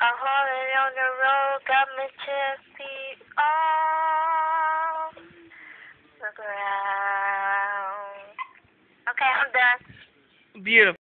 I'm holding on the road, got my chest oh, feet off the ground. Okay, I'm done. Beautiful.